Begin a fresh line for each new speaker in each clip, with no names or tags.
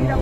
Mira,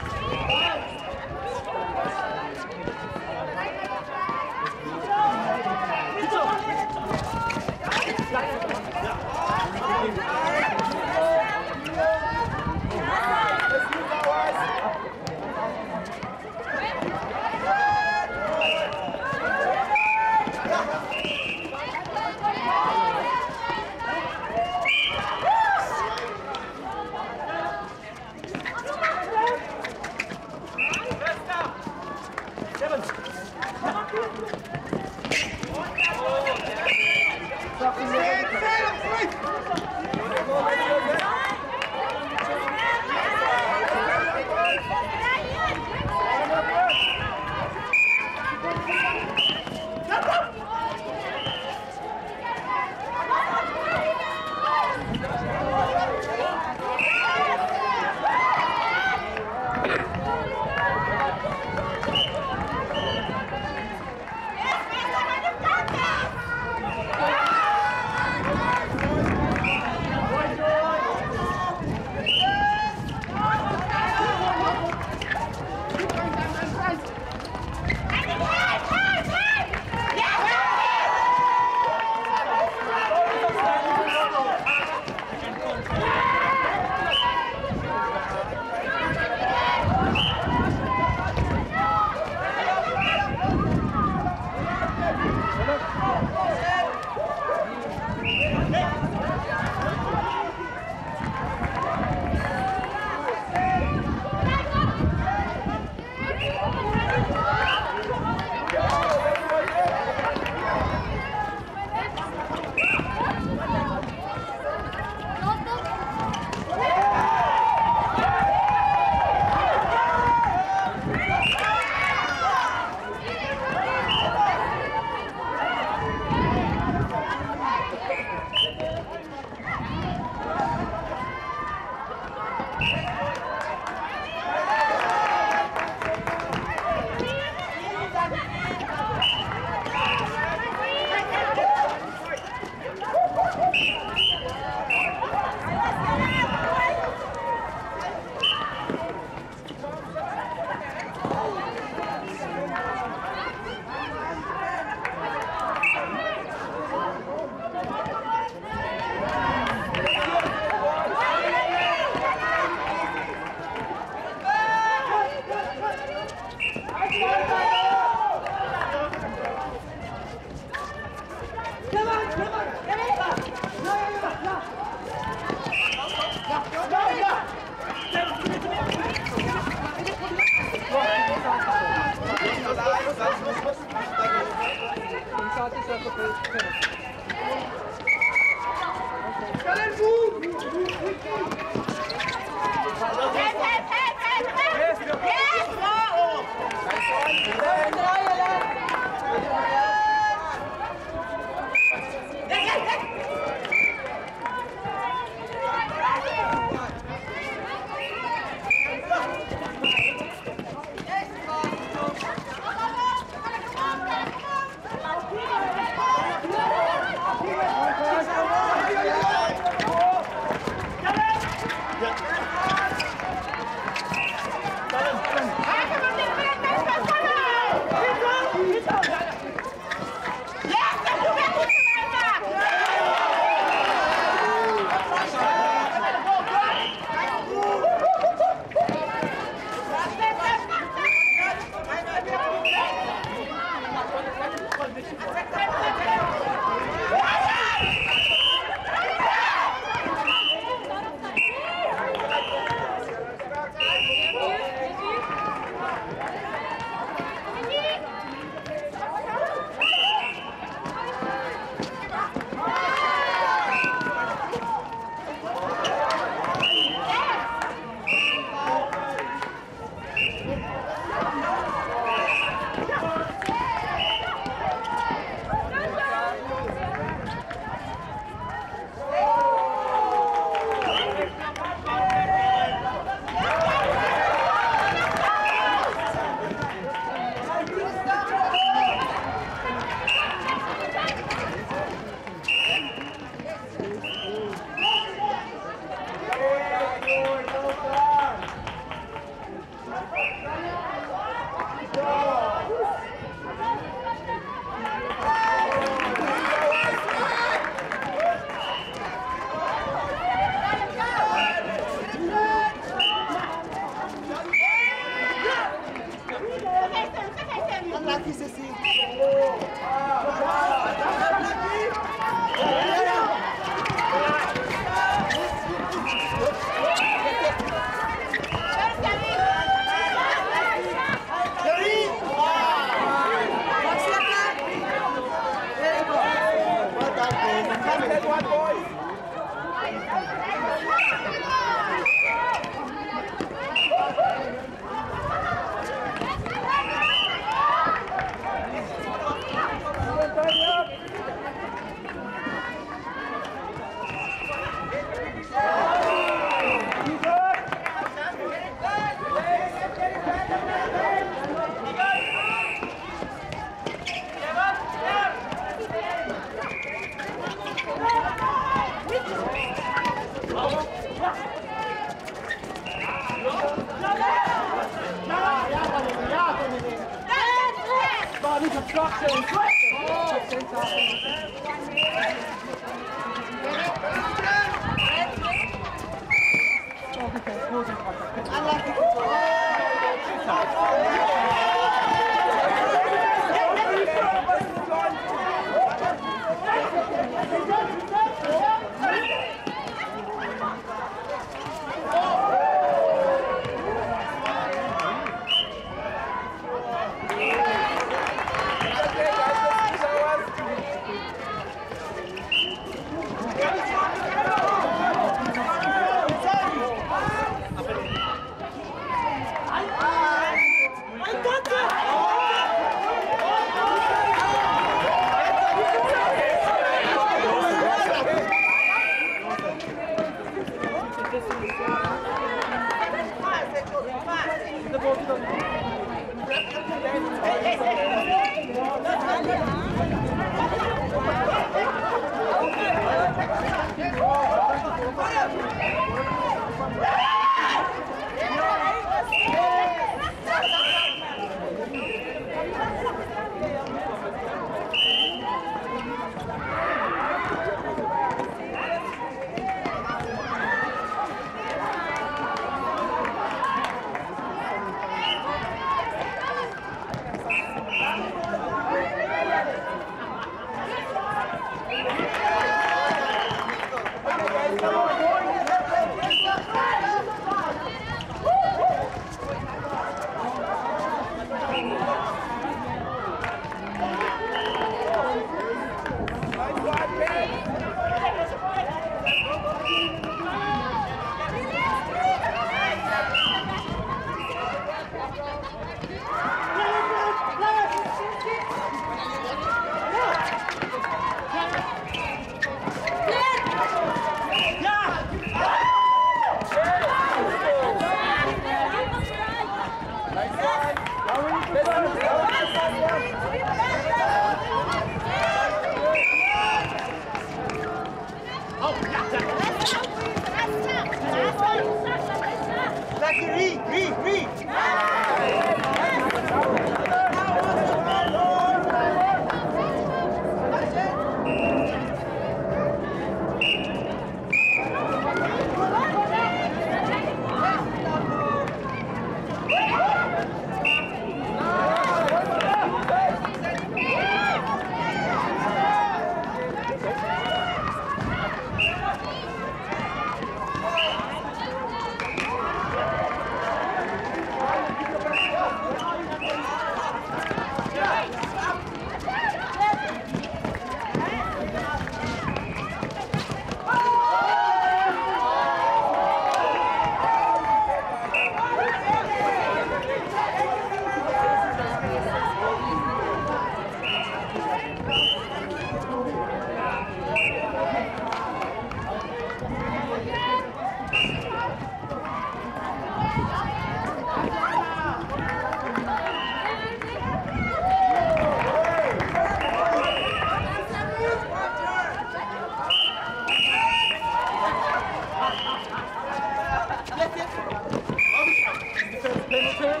Go, go,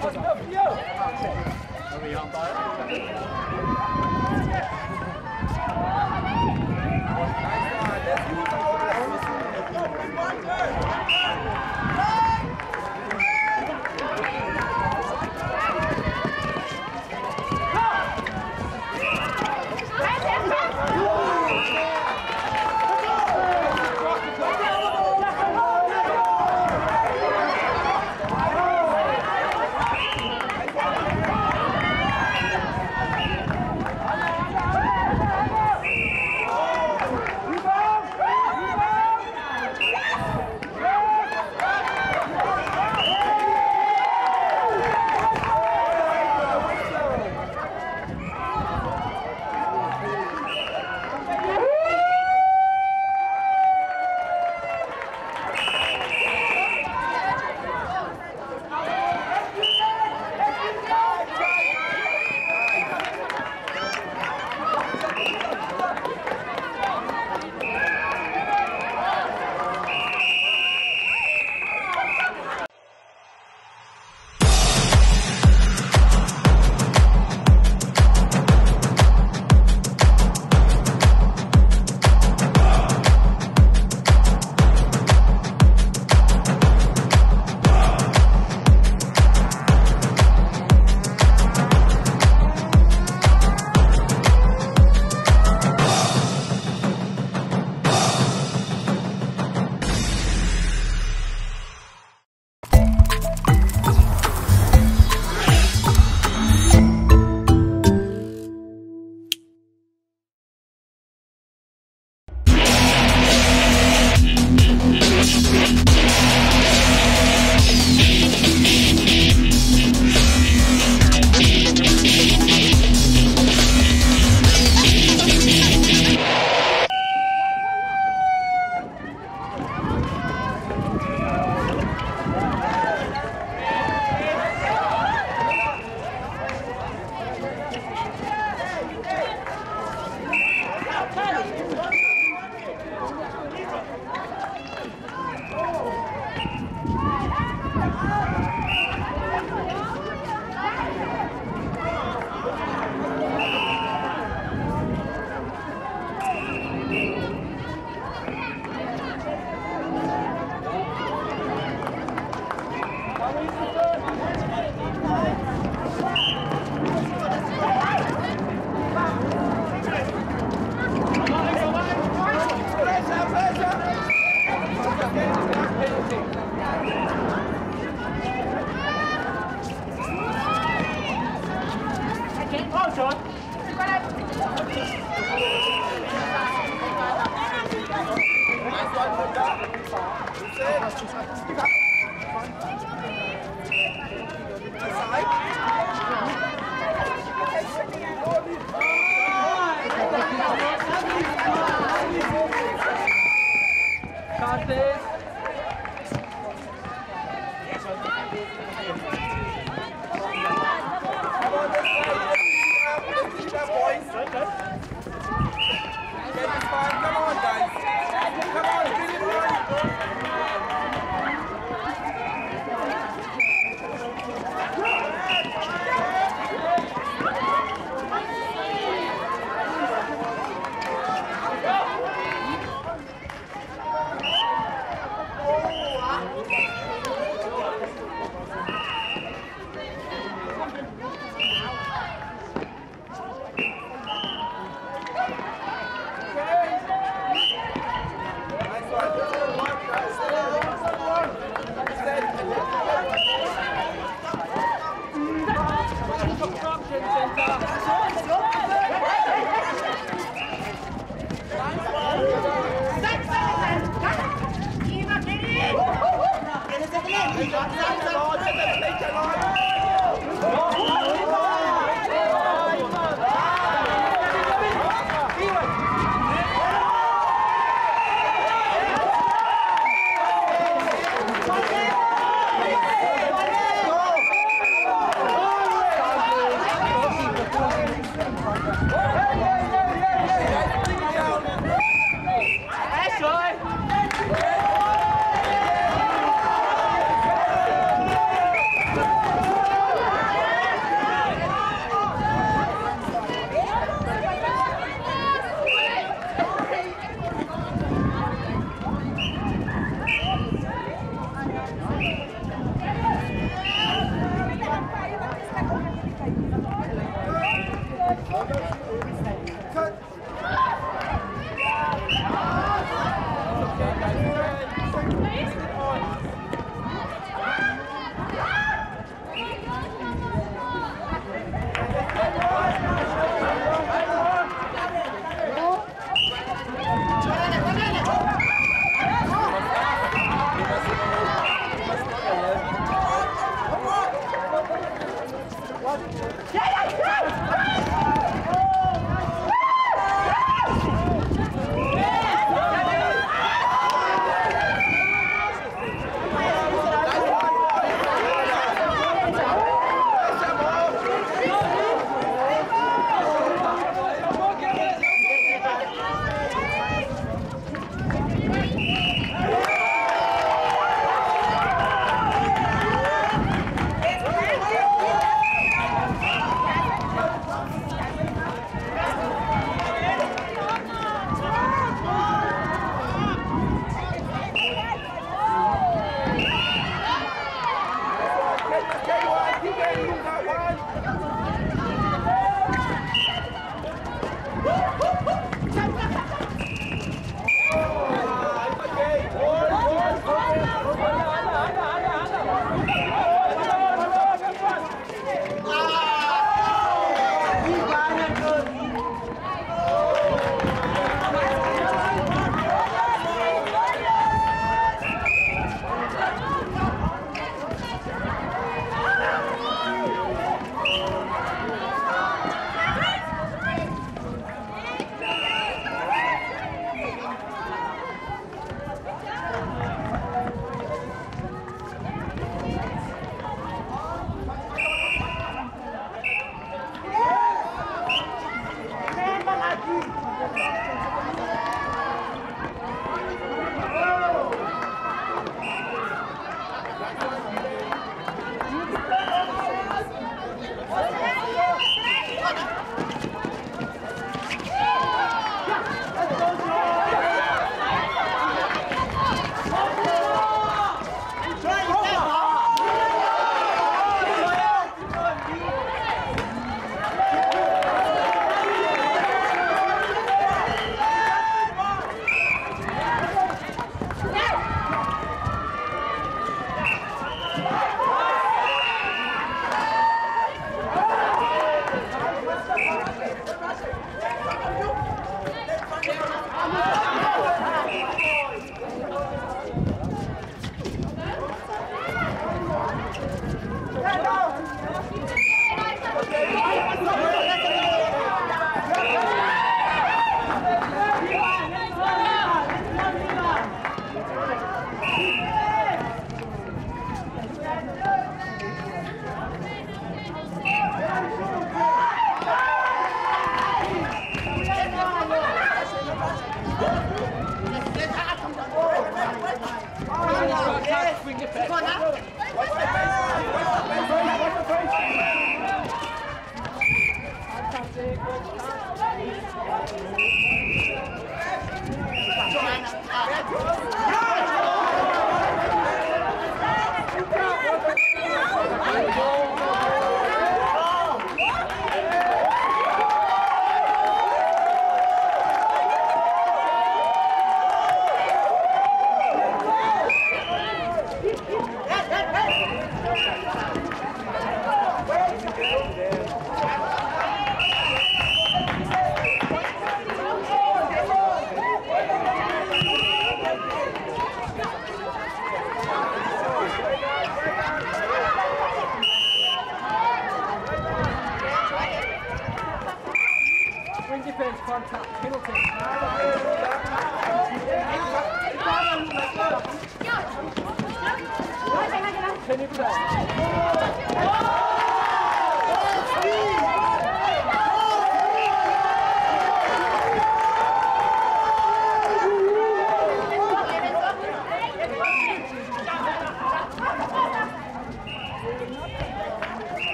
Hadi yan.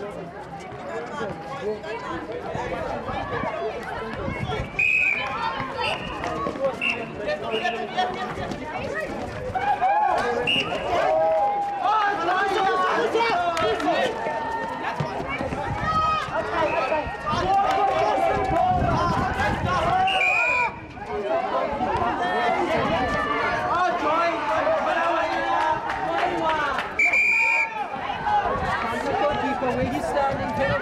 Thank you.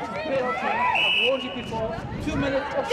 penalty. I warned you before. Two minutes. Of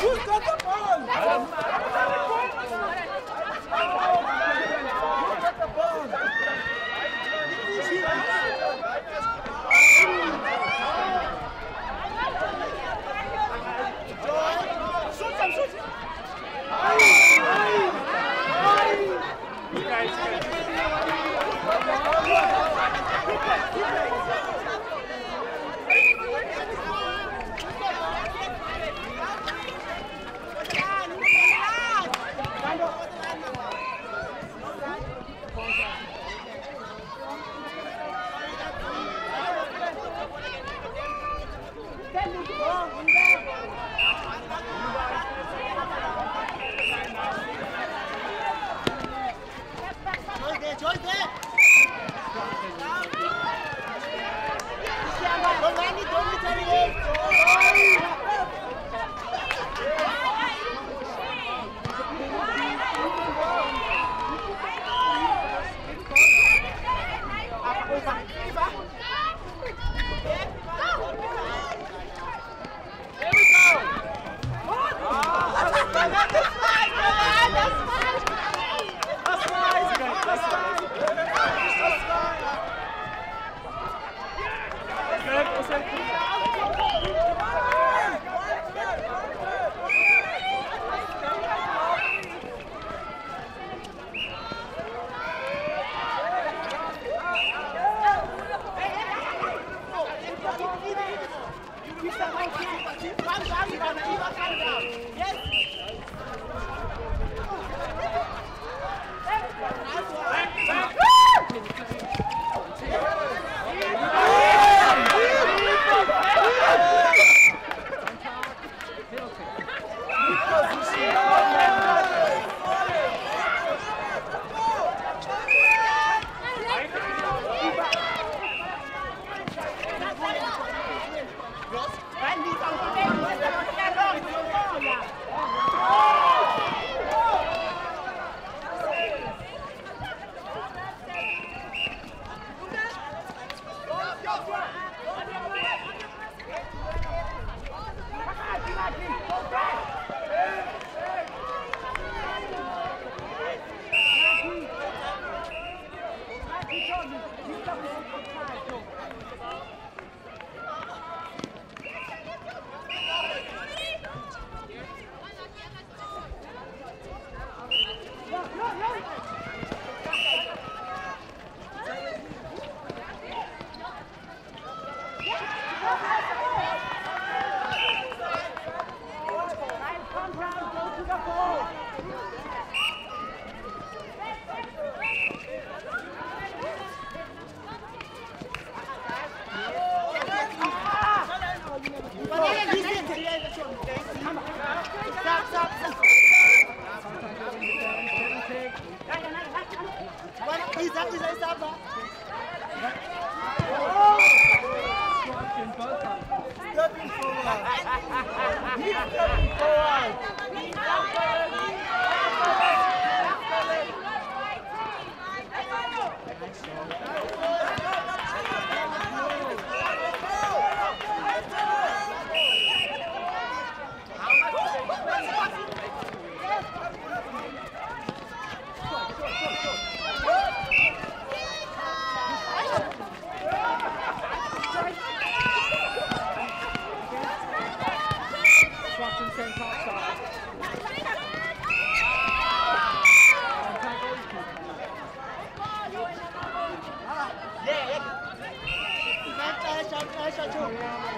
Who's got the ball? 我是老